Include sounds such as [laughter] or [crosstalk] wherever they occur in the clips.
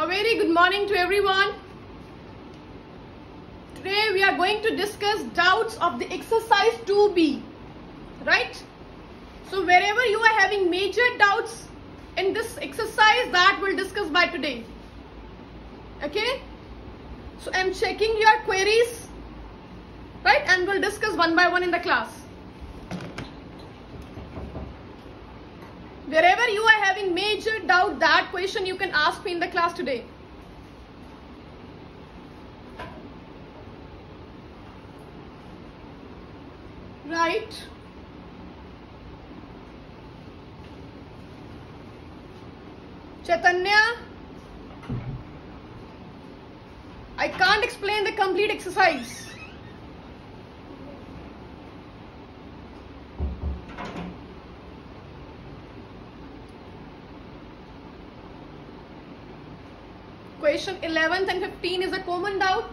A very good morning to everyone. Today we are going to discuss doubts of the exercise 2b. Right? So wherever you are having major doubts in this exercise that we'll discuss by today. Okay? So I'm checking your queries. Right? And we'll discuss one by one in the class. Wherever you are having major doubt, that question you can ask me in the class today. Right. Chaitanya, I can't explain the complete exercise. Question 11th and 15 is a common doubt.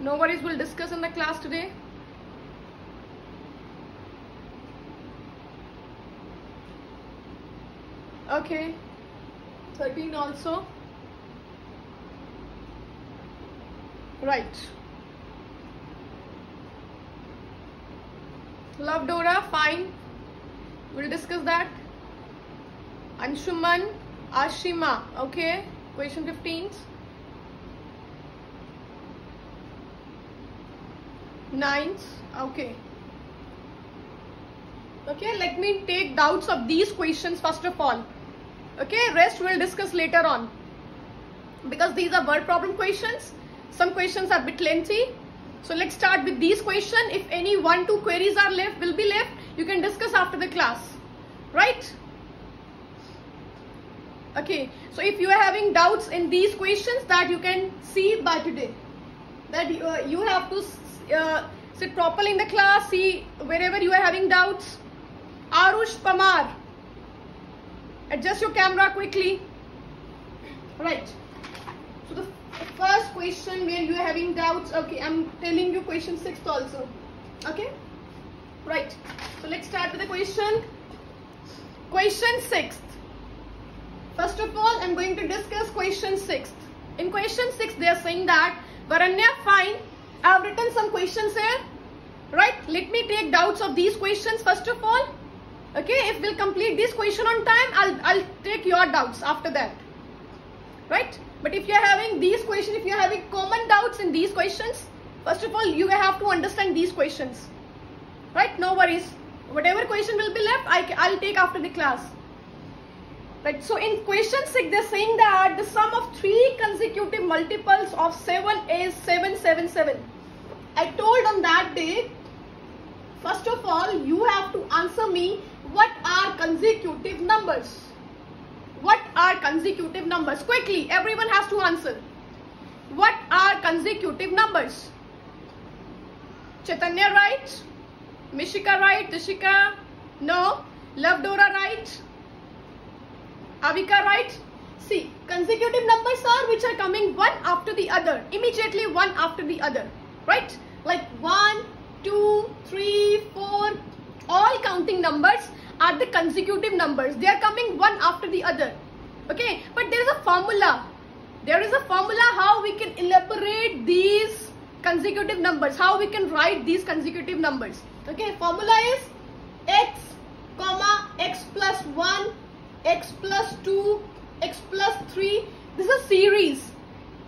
No worries, we'll discuss in the class today. Okay. 13 also. Right. Love Dora, fine. We'll discuss that. Anshuman, Ashima, okay. Question 15. Ninth, okay. Okay, let me take doubts of these questions first of all. Okay, rest we'll discuss later on. Because these are word problem questions. Some questions are bit lengthy. So let's start with these questions. If any one, two queries are left, will be left, you can discuss after the class. Right? Okay, so if you are having doubts in these questions that you can see by today. That you, uh, you have to uh, sit properly in the class, see wherever you are having doubts. Arush Pamar. Adjust your camera quickly. Right. So the first question where you are having doubts. Okay, I'm telling you question 6th also. Okay. Right. So let's start with the question. Question 6th. First of all, I'm going to discuss question 6. In question 6, they are saying that, Varanya, fine. I have written some questions here. Right? Let me take doubts of these questions first of all. Okay, if we'll complete this question on time, I'll, I'll take your doubts after that. Right? But if you're having these questions, if you're having common doubts in these questions, first of all, you have to understand these questions. Right? No worries. Whatever question will be left, I, I'll take after the class. Right. So in question 6, they're saying that the sum of three consecutive multiples of 7 is 777. I told on that day, first of all, you have to answer me what are consecutive numbers? What are consecutive numbers? Quickly, everyone has to answer. What are consecutive numbers? Chaitanya right? Mishika right? Dishika? No. Love Dora right? Avika right? See, consecutive numbers are which are coming one after the other. Immediately one after the other. Right? Like 1, 2, 3, 4. All counting numbers are the consecutive numbers. They are coming one after the other. Okay, but there is a formula. There is a formula how we can elaborate these consecutive numbers. How we can write these consecutive numbers. Okay, formula is x comma x plus 1 x plus 2 x plus 3 this is a series.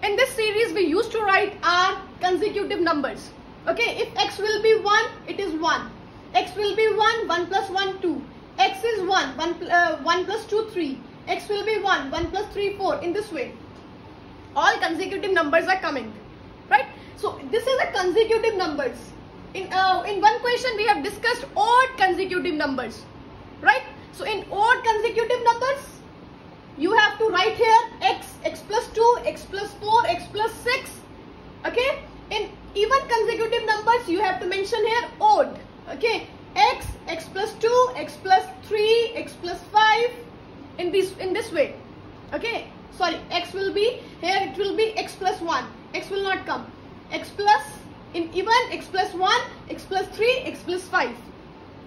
In this series we used to write our consecutive numbers. Okay if x will be 1 it is 1 x will be 1 1 plus 1 2 x is 1 1, uh, 1 plus 2 3 x will be 1 1 plus 3 4 in this way. All consecutive numbers are coming right? So this is a consecutive numbers. In uh, in one question we have discussed odd consecutive numbers right so in odd consecutive numbers you have to write here x x plus 2 x plus 4 x plus 6 okay in even consecutive numbers you have to mention here odd okay x x plus 2 x plus 3 x plus 5 in this in this way okay sorry x will be here it will be x plus 1 x will not come x plus in even x plus 1 x plus 3 x plus 5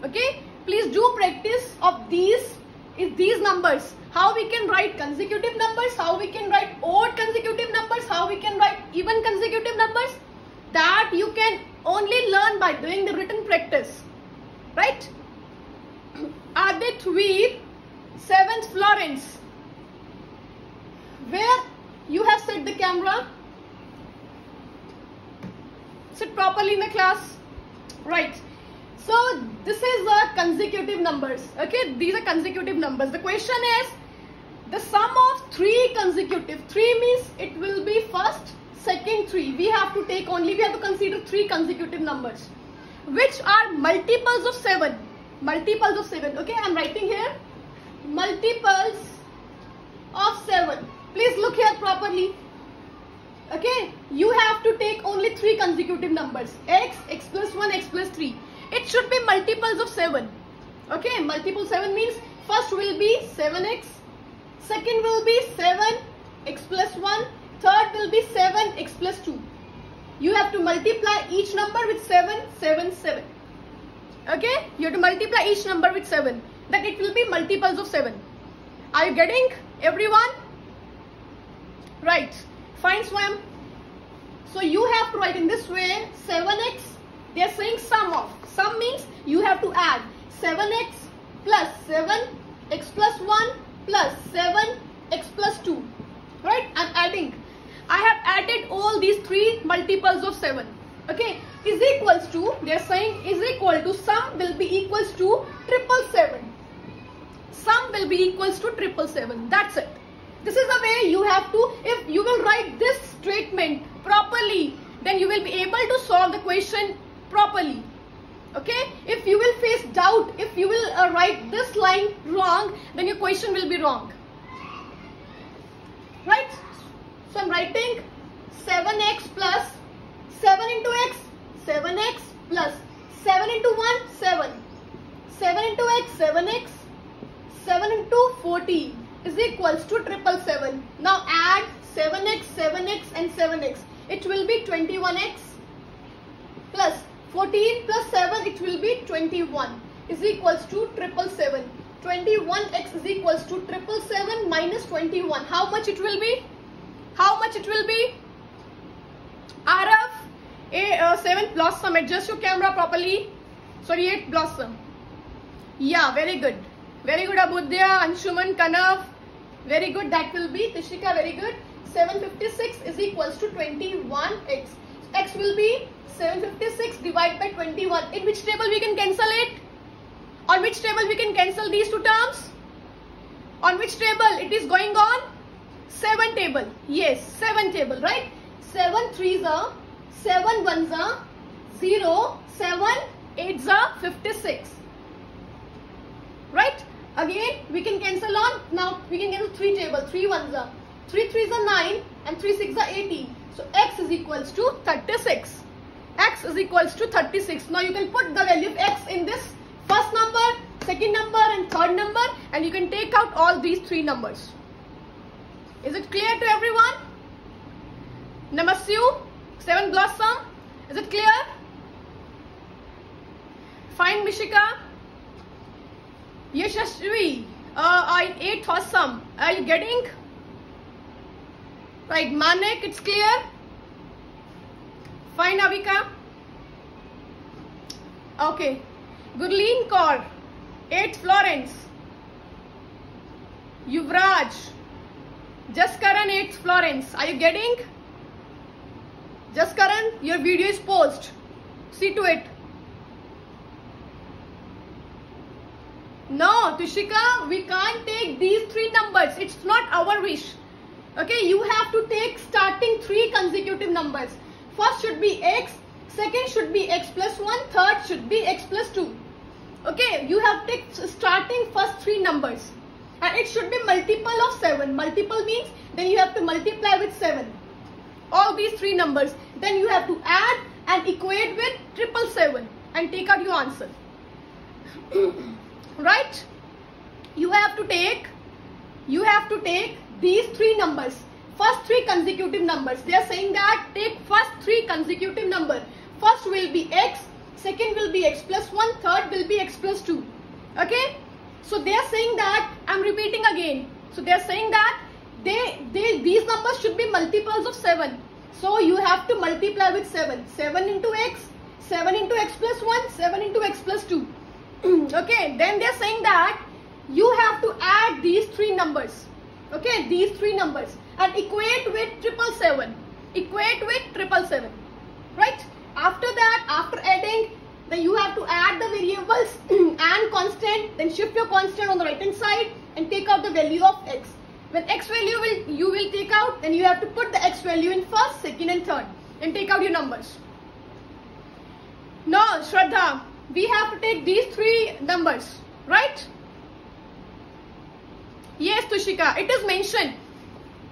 okay please do practice of these is these numbers. How we can write consecutive numbers, how we can write odd consecutive numbers, how we can write even consecutive numbers. That you can only learn by doing the written practice. Right? [clears throat] Adit Veer, 7th Florence. Where you have set the camera? Sit properly in the class. Right. So this is the consecutive numbers. Okay, these are consecutive numbers. The question is the sum of three consecutive. Three means it will be first, second, three. We have to take only, we have to consider three consecutive numbers which are multiples of seven. Multiples of seven. Okay, I'm writing here multiples of seven. Please look here properly. Okay, you have to take only three consecutive numbers x, x plus 1, x plus 3 it should be multiples of 7 okay multiple 7 means first will be 7x second will be 7 x plus 1 third will be 7 x plus 2 you have to multiply each number with 7 7 7 okay you have to multiply each number with 7 that it will be multiples of 7 are you getting everyone? Right. Fine swam so you have to write in this way 7x they are saying sum of. Sum means you have to add 7x plus 7 x plus 1 plus 7 x plus 2. Right? I'm adding. I have added all these three multiples of 7. Okay? Is equals to, they are saying is equal to sum will be equals to triple 7. Sum will be equals to triple 7. That's it. This is the way you have to, if you will write this statement properly, then you will be able to solve the question properly okay? If you will face doubt if you will uh, write this line wrong then your question will be wrong. Right? So i'm writing 7x plus 7 into x 7x plus 7 into 1 7 7 into x 7x 7 into 40 is equals to triple 7 now add 7x 7x and 7x it will be 21x plus 14 plus 7 it will be 21 is equals to triple 7. 21x is equals to triple 7 minus 21. How much it will be? How much it will be? RF a uh, 7 blossom. Adjust your camera properly. Sorry, 8 blossom. Yeah, very good. Very good Abudya, Anshuman, Kanav. Very good. That will be Tishika. Very good. 756 is equals to 21x. X will be 756 divided by 21. In which table we can cancel it? On which table we can cancel these two terms? On which table it is going on? 7 table. Yes, 7 table, right? 7 3s are, 7 1s are, 0, 7 8s are 56. Right? Again, we can cancel on, now we can cancel 3 table, 3 1s are, 3 3s are 9 and 3 6 are 18. So x is equals to 36 x is equals to 36. Now you can put the value of x in this first number, second number and third number and you can take out all these three numbers. Is it clear to everyone? Namasyu, 7 blossom, is it clear? Fine Mishika. Yashashvi, uh, I ate awesome. Are you getting? Right, Manik, it's clear? Fine, Avika. Okay. Gurleen Kaur. 8 Florence. Yuvraj. Jaskaran 8 Florence. Are you getting? Jaskaran, your video is paused. See to it. No, Tushika, we can't take these three numbers. It's not our wish. Okay, you have to take starting three consecutive numbers. First should be x, second should be x plus 1, third should be x plus 2. Okay, you have take starting first three numbers. And it should be multiple of 7. Multiple means then you have to multiply with 7. All these three numbers. Then you have to add and equate with triple seven and take out your answer. [coughs] right? You have to take, you have to take these three numbers first three consecutive numbers. They are saying that take first three consecutive number. First will be x, second will be x plus 1, third will be x plus 2. Okay. So they are saying that, I'm repeating again. So they are saying that they, they these numbers should be multiples of 7. So you have to multiply with 7. 7 into x, 7 into x plus 1, 7 into x plus 2. [clears throat] okay, then they are saying that you have to add these three numbers. Okay, these three numbers and equate with triple seven. Equate with triple seven. Right? After that, after adding, then you have to add the variables [clears throat] and constant, then shift your constant on the right hand side and take out the value of x. When x value will you will take out, then you have to put the x value in first, second and third and take out your numbers. Now, Shraddha, we have to take these three numbers, right? Yes, Tushika, it is mentioned.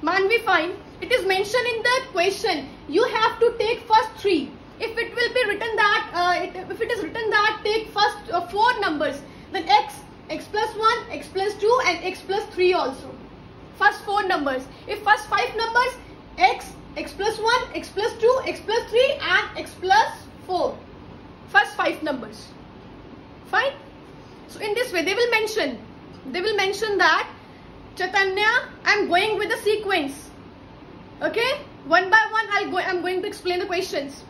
Manvi, fine. It is mentioned in the question. You have to take first three. If it will be written that, uh, it, if it is written that, take first uh, four numbers. Then x, x plus 1, x plus 2 and x plus 3 also. First four numbers. If first five numbers, x, x plus 1, x plus 2, x plus 3 and x plus 4. First five numbers. Fine. So in this way, they will mention, they will mention that Chaitanya, I'm going with the sequence. Okay? One by one, I'll go, I'm going to explain the questions.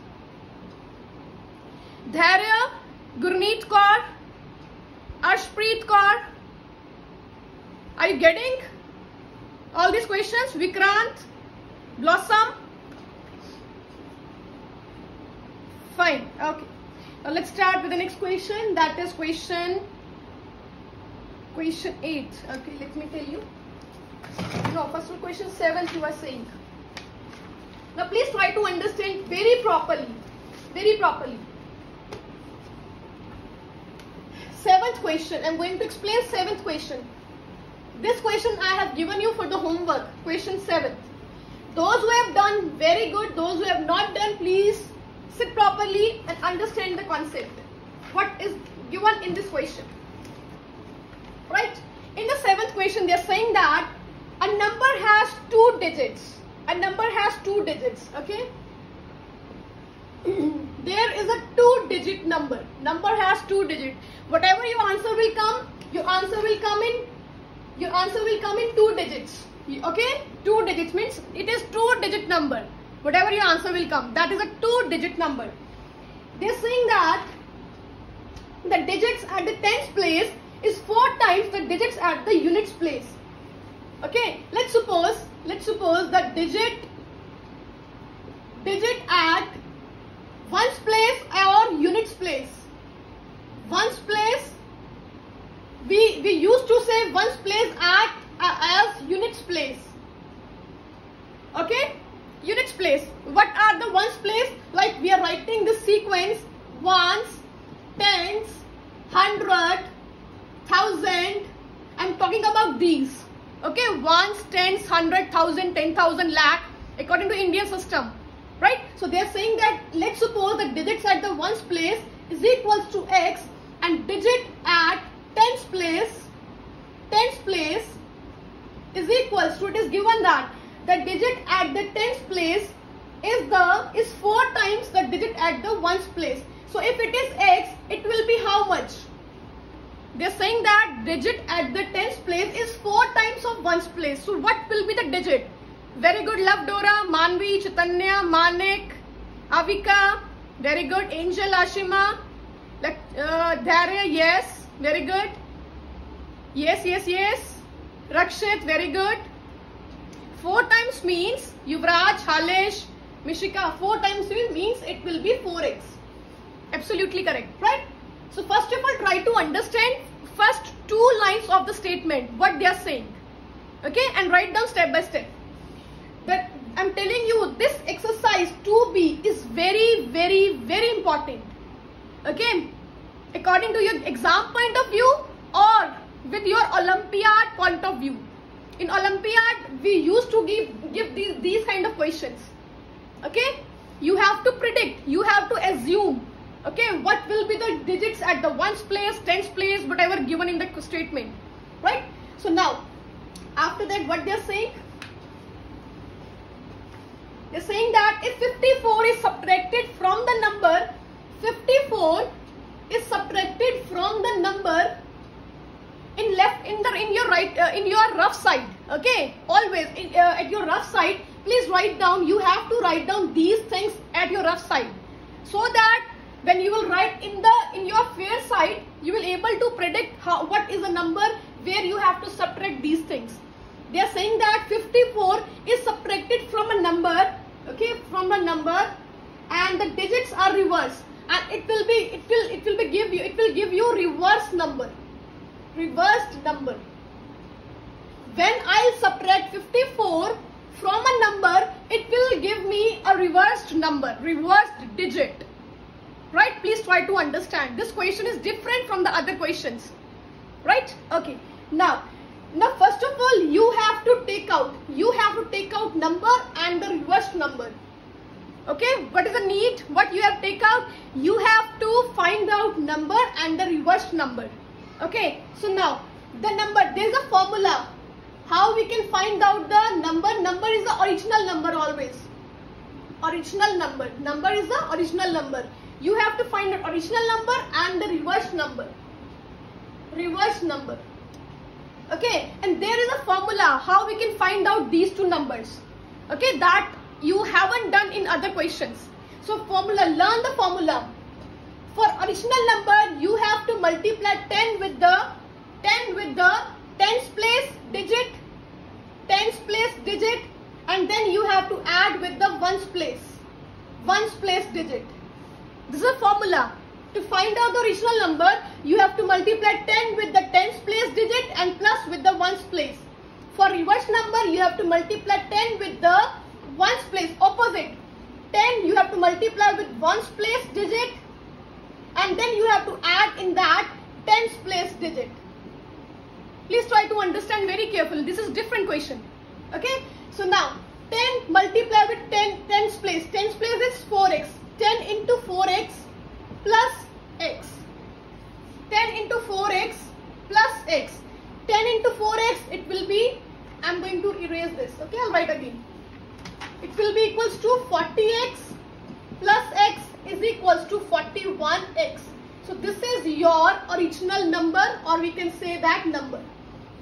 Dharya, Gurneet Kaur, Ashpreet Kaur. Are you getting all these questions? Vikrant, Blossom. Fine. Okay. Now let's start with the next question. That is question question 8. Okay, let me tell you. No, first all, question 7 you are saying. Now please try to understand very properly. Very properly. Seventh question. I'm going to explain seventh question. This question I have given you for the homework. Question 7. Those who have done very good. Those who have not done, please sit properly and understand the concept. What is given in this question. Right? In the seventh question, they are saying that a number has two digits. A number has two digits. Okay? [clears throat] there is a two digit number. Number has two digits. Whatever your answer will come, your answer will come in, your answer will come in two digits. Okay? Two digits means it is two digit number. Whatever your answer will come. That is a two digit number. They're saying that the digits at the tens place is four times the digits at the units place. Okay, let's suppose, let's suppose the digit, digit at ones place or units place. Ones place, we, we used to say ones place at uh, as units place. Okay, units place. What are the ones place? Like we are writing the sequence ones, tens, hundred, thousand. I'm talking about these. Okay, ones, tens, hundred, thousand, ten thousand, lakh, according to Indian system. Right? So they are saying that let's suppose the digits at the ones place is equals to x and digit at tens place, tens place is equals to it is given that the digit at the tens place is the is four times the digit at the ones place. So if it is x, it will be how much? They're saying that digit at the tens place is four times of ones place. So what will be the digit? Very good Luv Dora Manvi Chaitanya Manik Avika very good Angel Ashima Dhairya yes very good yes yes yes Rakshit very good four times means Yuvraj Halesh Mishika four times means it will be four x absolutely correct right so first of all try to understand first two lines of the statement what they are saying okay and write down step by step That I'm telling you, this exercise 2B is very, very, very important. Okay, according to your exam point of view or with your Olympiad point of view. In Olympiad, we used to give, give these, these kind of questions. Okay, you have to predict, you have to assume. Okay? What will be the digits at the ones place tens place whatever given in the statement. Right? So now after that what they're saying they're saying that if 54 is subtracted from the number 54 is subtracted from the number in left in the in your right uh, in your rough side okay? Always in, uh, at your rough side please write down you have to write down these things at your rough side. So that when you will write in the in your fair side you will able to predict how what is the number where you have to subtract these things. They are saying that 54 is subtracted from a number okay from a number and the digits are reversed and it will be it will it will be give you it will give you reverse number. Reversed number. When i subtract 54 from a number it will give me a reversed number reversed digit. Right? Please try to understand. This question is different from the other questions. Right? Okay. Now now first of all you have to take out. You have to take out number and the reversed number. Okay? What is the need? What you have take out? You have to find out number and the reversed number. Okay? So now the number there is a formula. How we can find out the number? Number is the original number always. Original number. Number is the original number. You have to find the original number and the reverse number. Reverse number okay and there is a formula how we can find out these two numbers. Okay that you haven't done in other questions. So formula learn the formula. For original number you have to multiply 10 with the 10 with the tens place digit tens place digit and then you have to add with the ones place ones place digit. This is a formula to find out the original number you have to multiply 10 with the tens place digit and plus with the ones place for reverse number you have to multiply 10 with the ones place opposite 10 you have to multiply with ones place digit and then you have to add in that tens place digit Please try to understand very carefully. This is different question. Okay. So now 10 multiply with 10 tens place. Tens place is 4x. 10 into 4x plus x. 10 into 4x plus x. 10 into 4x it will be I am going to erase this. Okay. I'll write again. It will be equals to 40x plus x is equals to 41x. So this is your original number or we can say that number.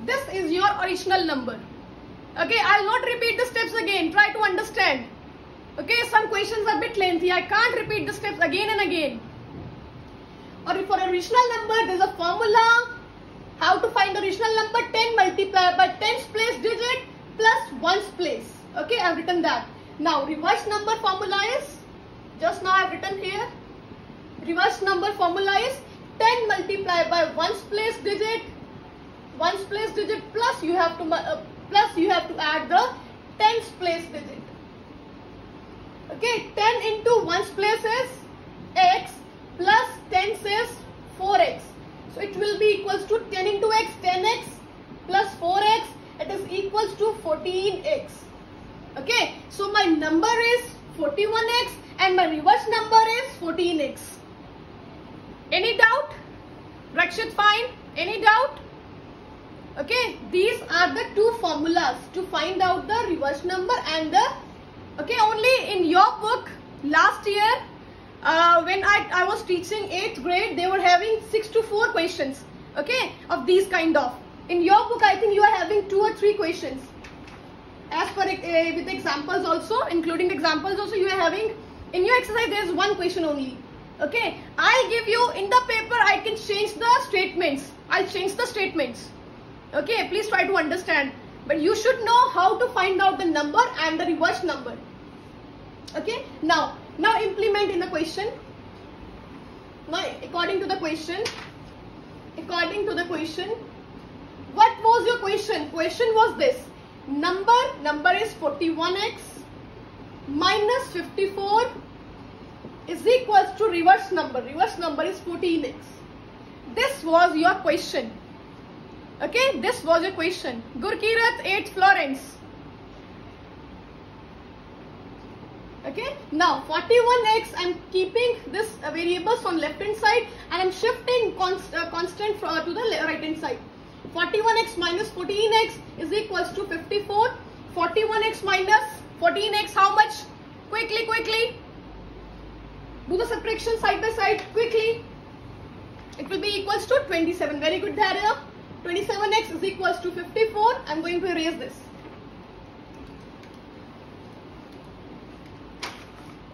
This is your original number. Okay, I'll not repeat the steps again. Try to understand. Okay, some questions are a bit lengthy. I can't repeat the steps again and again. Or for original number, there's a formula. How to find the original number? 10 multiplied by 10's place digit plus 1's place. Okay, I've written that. Now, reverse number formula is, just now I've written here. Reverse number formula is 10 multiplied by 1's place digit ones place digit plus you have to uh, plus you have to add the tens place digit okay 10 into ones place is x plus 10 is 4x so it will be equals to 10 into x 10x plus 4x it is equals to 14x okay? So my number is 41x and my reverse number is 14x any doubt? Rakshit fine. Any doubt? Okay? These are the two formulas to find out the reverse number and the okay only in your book last year uh, when I, I was teaching 8th grade they were having 6 to 4 questions okay of these kind of. In your book I think you are having 2 or 3 questions. As per uh, with examples also including examples also you are having in your exercise there is one question only okay. I'll give you in the paper I can change the statements. I'll change the statements okay. Please try to understand. But you should know how to find out the number and the reverse number okay. Now now implement in the question. Now according to the question. According to the question. What was your question? Question was this. Number number is 41x minus 54 is equals to reverse number. Reverse number is 14x this was your question. Okay, this was a question. Gurkirat 8 Florence. Okay, now 41x I'm keeping this uh, variables on left hand side and I'm shifting const, uh, constant uh, to the right hand side. 41x minus 14x is equals to 54. 41x minus 14x how much? Quickly, quickly. Do the subtraction side by side quickly. It will be equals to 27. Very good, Dharya. 27x is equals to 54. I'm going to erase this.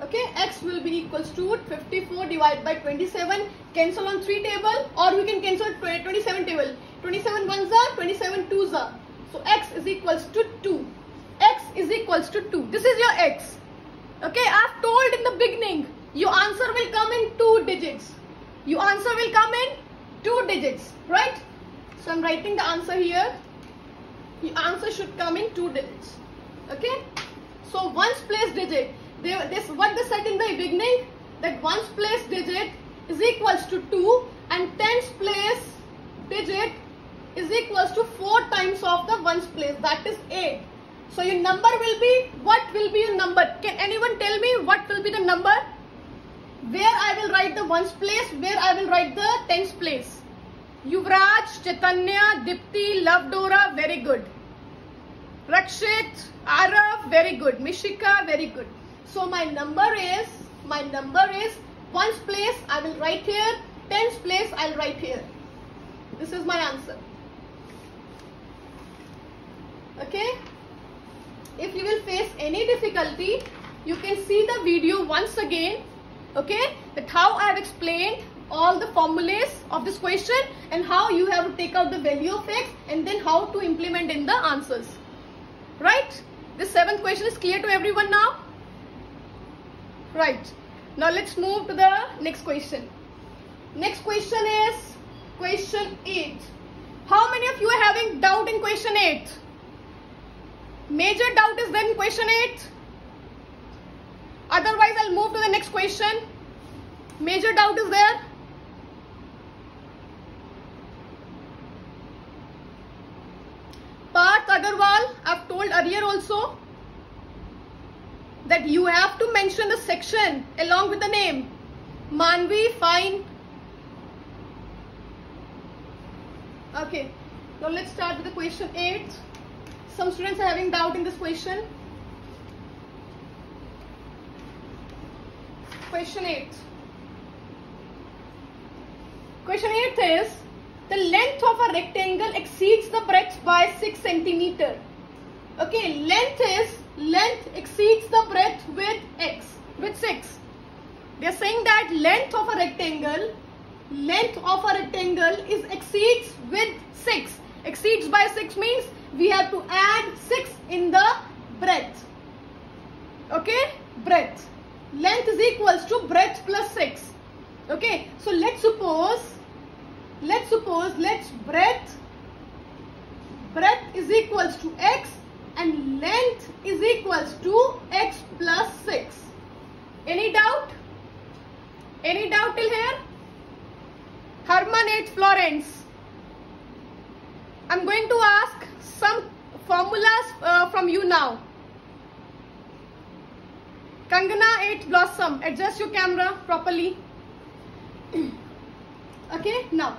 Okay, x will be equals to 54 divided by 27. Cancel on 3 table or we can cancel 27 table. 27 ones are, 27 twos are. So x is equals to 2. x is equals to 2. This is your x. Okay, I've told in the beginning, your answer will come in two digits. Your answer will come in two digits, right? So I'm writing the answer here. The answer should come in two digits. Okay? So ones place digit. They, this what they said in the beginning that ones place digit is equals to 2 and tens place digit is equals to 4 times of the ones place that is 8. So your number will be what will be your number? Can anyone tell me what will be the number? Where I will write the ones place, where I will write the tens place. Yuvraj, Chaitanya, Dipti, Lavdora, very good. Rakshit, Arav, very good. Mishika, very good. So my number is, my number is ones place I will write here, tens place I'll write here. This is my answer. Okay. If you will face any difficulty, you can see the video once again. Okay. That how I have explained all the formulas of this question and how you have to take out the value of x and then how to implement in the answers. Right? This seventh question is clear to everyone now? Right. Now let's move to the next question. Next question is question 8. How many of you are having doubt in question 8? Major doubt is there in question 8? Otherwise, I'll move to the next question. Major doubt is there? Parth Agarwal, I've told earlier also that you have to mention the section along with the name. Manvi, fine. Okay, now let's start with the question 8. Some students are having doubt in this question. Question 8. Question 8 is the length of a rectangle exceeds the breadth by 6 centimeter. Okay, length is length exceeds the breadth with x with 6. They are saying that length of a rectangle length of a rectangle is exceeds with 6. Exceeds by 6 means we have to add 6 in the breadth. Okay, breadth. Length is equals to breadth plus 6. Okay, so let's suppose let's suppose let's breadth breadth is equals to x and length is equals to x plus 6 any doubt? Any doubt till here? Herman H. Florence. I'm going to ask some formulas uh, from you now. Kangana 8 Blossom. Adjust your camera properly. [clears throat] Okay now.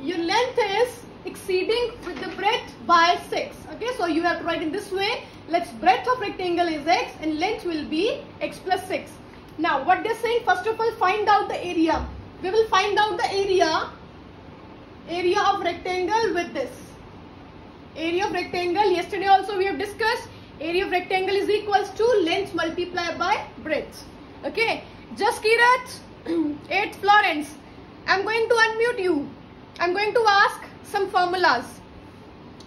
Your length is exceeding with the breadth by 6 okay so you have to write in this way. Let's breadth of rectangle is x and length will be x plus 6 now what they're saying first of all find out the area. We will find out the area area of rectangle with this. Area of rectangle yesterday also we have discussed area of rectangle is equals to length multiplied by breadth. Okay Jaskirat [clears throat] 8 Florence. I'm going to unmute you. I'm going to ask some formulas.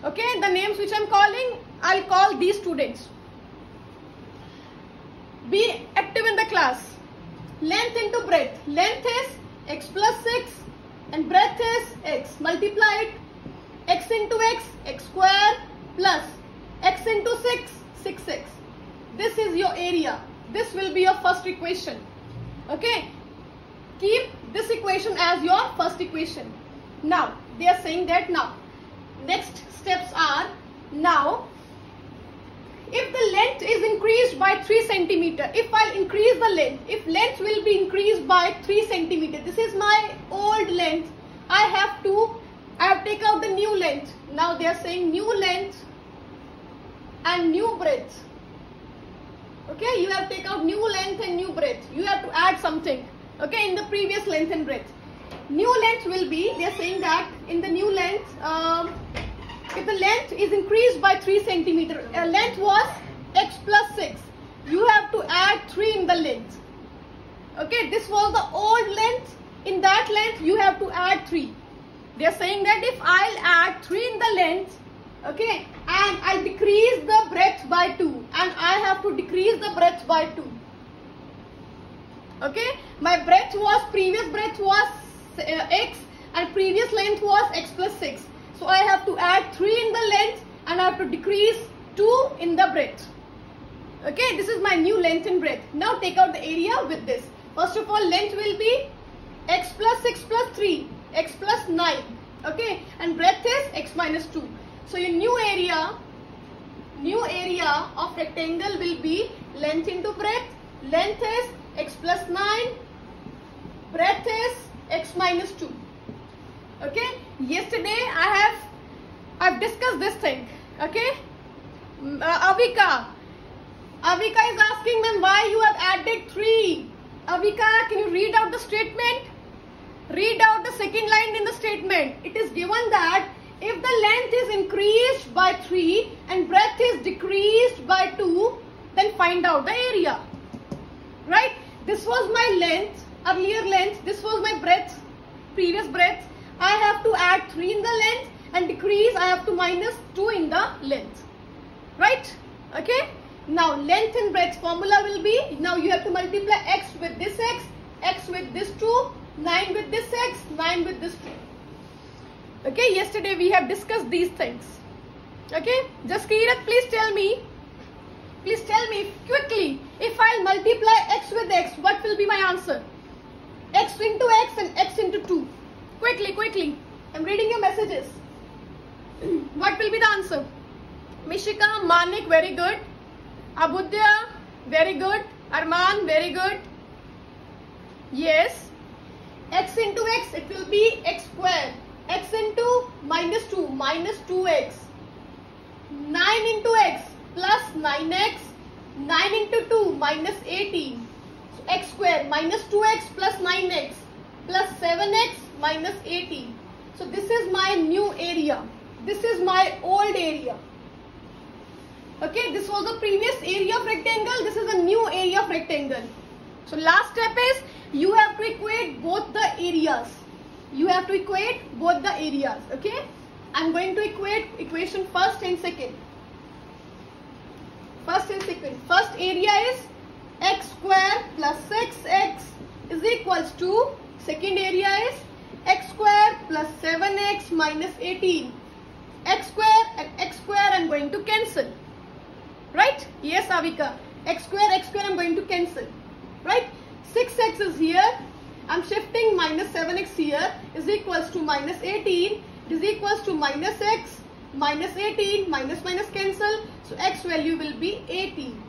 Okay, the names which I'm calling, I'll call these students. Be active in the class. Length into breadth. Length is x plus 6 and breadth is x. Multiplied x into x, x square plus x into 6, 6x. This is your area. This will be your first equation. Okay. Keep this equation as your first equation. Now, they are saying that now. Next steps are now, if the length is increased by 3 centimeter, if I increase the length, if length will be increased by 3 centimeter, this is my old length, I have to, I have take out the new length. Now they are saying new length and new breadth. Okay, you have take out new length and new breadth. You have to add something. Okay, in the previous length and breadth new length will be, they are saying that in the new length, um, if the length is increased by 3 centimeter, uh, length was x plus 6, you have to add 3 in the length. Okay, this was the old length. In that length, you have to add 3. They are saying that if I'll add 3 in the length, okay, and I decrease the breadth by 2, and I have to decrease the breadth by 2. Okay, my breadth was, previous breadth was uh, Uh, x, and previous length was x plus 6. So I have to add 3 in the length and I have to decrease 2 in the breadth. Okay, this is my new length and breadth. Now take out the area with this. First of all, length will be x plus 6 plus 3, x plus 9. Okay, and breadth is x minus 2. So your new area, new area of rectangle will be length into breadth. Length is x plus 9, breadth is x minus 2 okay? Yesterday i have i've discussed this thing. Okay? Uh, avika. Avika is asking me why you have added 3 avika can you read out the statement? Read out the second line in the statement. It is given that if the length is increased by 3 and breadth is decreased by 2 then find out the area. Right? This was my length earlier length this was my breadth previous breadth I have to add 3 in the length and decrease I have to minus 2 in the length. Right? Okay? Now length and breadth formula will be, now you have to multiply x with this x, x with this 2, 9 with this x, 9 with this 2. Okay, yesterday we have discussed these things. Okay, Jaskirat, please tell me, please tell me quickly, if I multiply x with x, what will be my answer? X into x and x into 2. Quickly, quickly. I'm reading your messages. [clears throat] what will be the answer? Mishika, Manik, very good. Abudya, very good. Arman, very good. Yes. x into x, it will be x square. x into minus 2, minus 2x. 9 into x plus 9x. 9 into 2 minus 18. X square minus 2x plus 9x plus 7x minus 18. So this is my new area. This is my old area. Okay, this was the previous area of rectangle. This is a new area of rectangle. So last step is you have to equate both the areas. You have to equate both the areas. Okay, I'm going to equate equation first and second. First and second. First area is x square plus 6x is equals to second area is x square plus 7x minus 18. x square and x square I'm going to cancel. Right? Yes, Avika. x square, x square I'm going to cancel. Right? 6x is here. I'm shifting minus 7x here is equals to minus 18 is equals to minus x minus 18 minus minus cancel. So x value will be 18.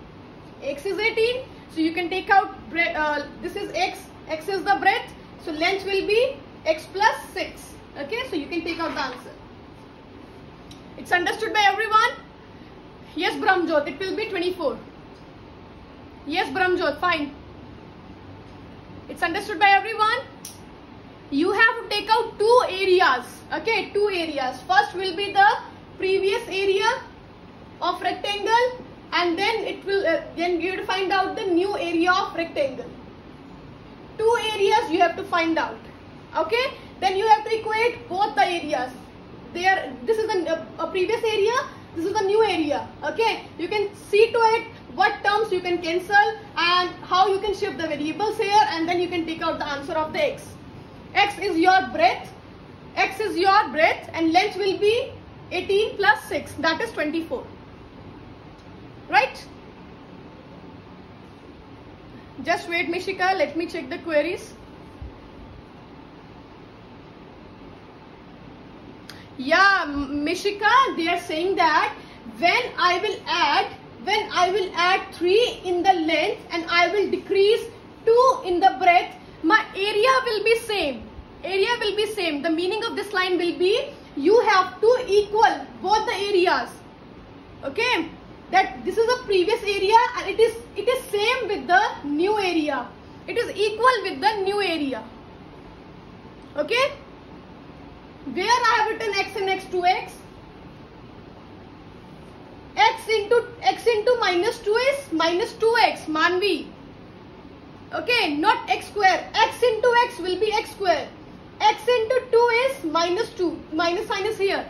x is 18. So you can take out, uh, this is x, x is the breadth. So length will be x plus 6. Okay, so you can take out the answer. It's understood by everyone? Yes, Brahmjot, it will be 24. Yes, Brahmjot, fine. It's understood by everyone? You have to take out two areas. Okay, two areas. First will be the previous area of rectangle and then it will uh, then you have to find out the new area of rectangle. Two areas you have to find out. Okay? Then you have to equate both the areas. There this is a, a previous area this is the new area. Okay? You can see to it what terms you can cancel and how you can shift the variables here and then you can take out the answer of the x. X is your breadth. X is your breadth and length will be 18 plus 6 that is 24 right? Just wait mishika. Let me check the queries. Yeah mishika they are saying that when i will add when i will add 3 in the length and i will decrease 2 in the breadth my area will be same. Area will be same. The meaning of this line will be you have to equal both the areas. Okay that this is a previous area and it is it is same with the new area. It is equal with the new area. Okay? Where I have written x and x to x? X into x into minus 2 is minus 2x manvi. Okay? Not x square. X into x will be x square. X into 2 is minus 2 minus sign is here.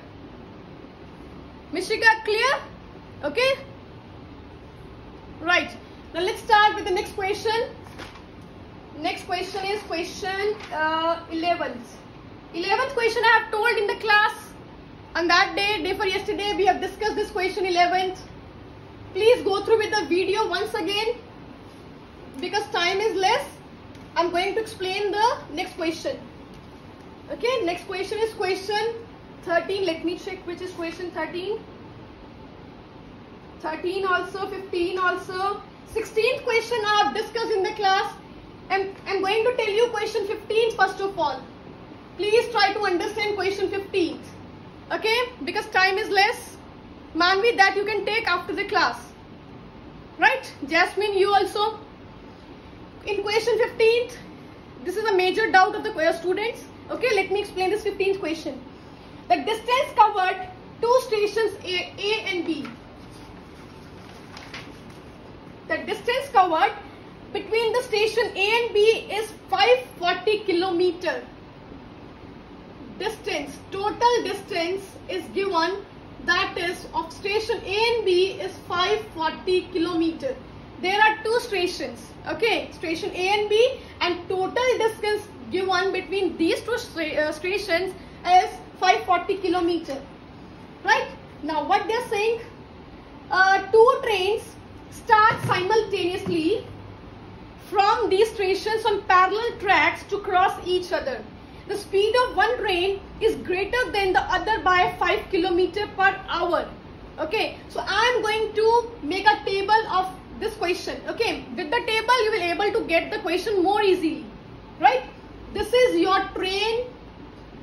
Mishika clear? Okay right now let's start with the next question next question is question uh, 11th 11th question I have told in the class on that day, day for yesterday, we have discussed this question 11th. Please go through with the video once again because time is less. I'm going to explain the next question. Okay, next question is question 13. Let me check which is question 13. 13 also, 15 also. 16th question I have discussed in the class. I'm, I'm going to tell you question 15 first of all. Please try to understand question 15 okay? Because time is less. Manvi that you can take after the class. Right? Jasmine you also. In question 15, this is a major doubt of the uh, students. Okay? Let me explain this 15th question. The distance covered two stations a, a and b the distance covered between the station a and b is 540 kilometer distance, total distance is given that is of station A and B is 540 kilometer. There are two stations, okay, station A and B and total distance given between these two uh, stations is 540 kilometer, right? Now what they're saying, uh, two trains start simultaneously from these stations on parallel tracks to cross each other the speed of one train is greater than the other by 5 kilometer per hour. Okay, so I am going to make a table of this question. Okay, with the table you will able to get the question more easily. Right? This is your train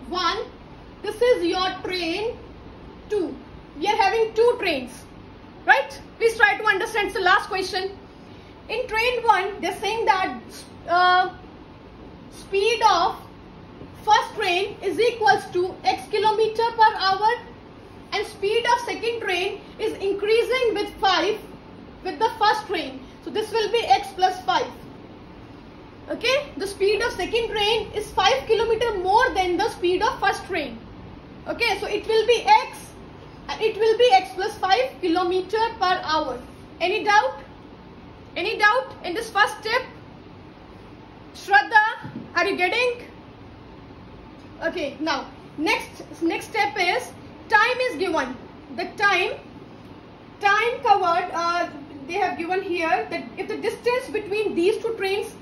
1. This is your train 2. We are having two trains. Right? Please try to understand. It's the last question. In train 1, they're saying that uh, speed of first train is equals to x kilometer per hour and speed of second train is increasing with 5 with the first train. So this will be x plus 5. Okay, the speed of second train is 5 kilometer more than the speed of first train. Okay, so it will be x it will be x plus 5 kilometer per hour. Any doubt? Any doubt in this first step? Shraddha, are you getting? okay now next next step is time is given the time time covered uh, they have given here that if the distance between these two trains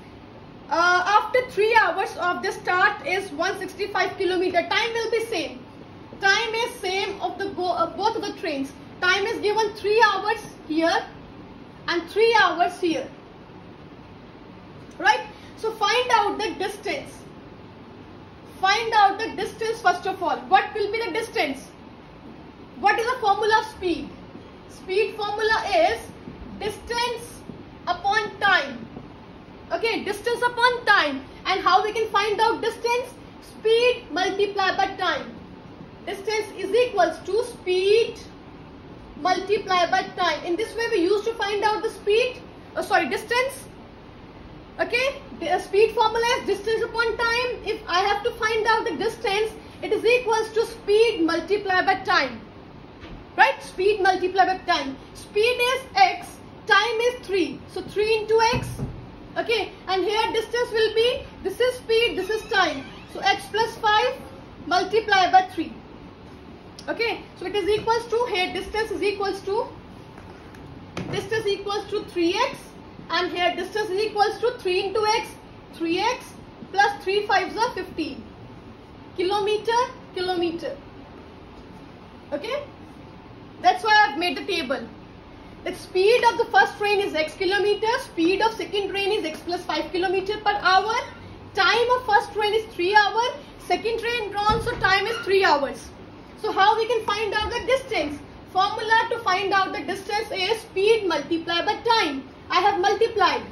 uh, after three hours of the start is 165 kilometer time will be same time is same of the uh, both of the trains time is given three hours here and three hours here right so find out the distance find out the distance first of all. What will be the distance? What is the formula of speed? Speed formula is distance upon time. Okay, distance upon time. And how we can find out distance? Speed multiplied by time. Distance is equals to speed multiplied by time. In this way we used to find out the speed, oh, sorry, distance. Okay? The uh, speed formula is distance upon time. If I have to find out the distance it is equals to speed multiplied by time. Right? Speed multiplied by time. Speed is x time is 3 so 3 into x. Okay? And here distance will be this is speed this is time. So x plus 5 multiplied by 3 okay so it is equals to here distance is equals to distance equals to 3x and here distance is equals to 3 into x 3x plus 3 5s are 15 kilometer kilometer. Okay? That's why I've made the table. The speed of the first train is x kilometer speed of second train is x plus 5 kilometer per hour. Time of first train is 3 hour second train drawn so time is 3 hours so how we can find out the distance formula to find out the distance is speed multiplied by time I have multiplied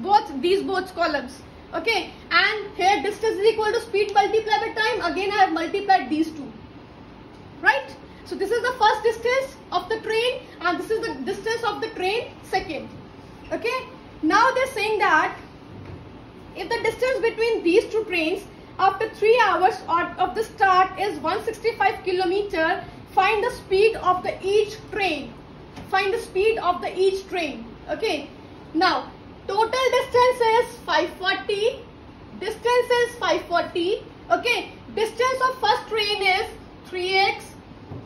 both these both columns. Okay. And here distance is equal to speed multiplied by time. Again I have multiplied these two. Right. So this is the first distance of the train and this is the distance of the train second. Okay. Now they're saying that if the distance between these two trains after 3 hours uh, of the start is 165 kilometer, find the speed of the each train. Find the speed of the each train. Okay. Now total distance is 540. Distance is 540. Okay. Distance of first train is 3x.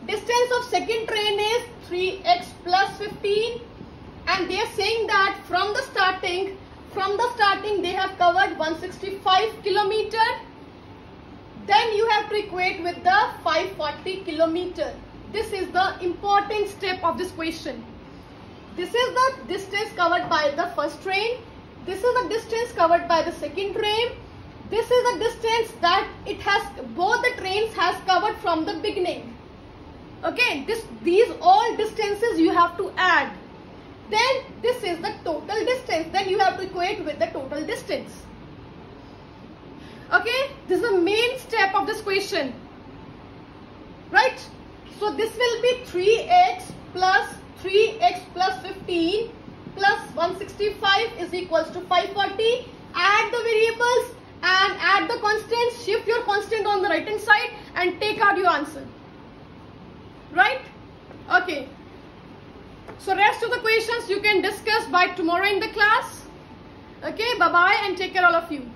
Distance of second train is 3x plus 15 and they are saying that from the starting from the starting they have covered 165 kilometer then you have to equate with the 540 kilometer. This is the important step of this question. This is the distance covered by the first train. This is the distance covered by the second train. This is the distance that it has both the trains has covered from the beginning. Okay this these all distances you have to add. Then this is the total distance. Then you have to equate with the total distance okay? This is the main step of this question. Right? So this will be 3x plus 3x plus 15 plus 165 is equals to 540 add the variables and add the constants. Shift your constant on the right hand side and take out your answer. Right? Okay. So rest of the questions you can discuss by tomorrow in the class. Okay? Bye bye and take care all of you